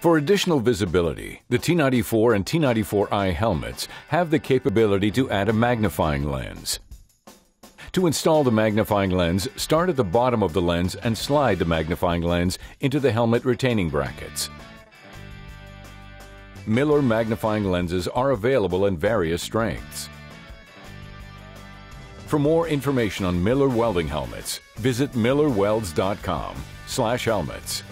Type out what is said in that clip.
For additional visibility, the T94 and T94i helmets have the capability to add a magnifying lens. To install the magnifying lens, start at the bottom of the lens and slide the magnifying lens into the helmet retaining brackets. Miller magnifying lenses are available in various strengths. For more information on Miller welding helmets, visit millerwelds.com slash helmets.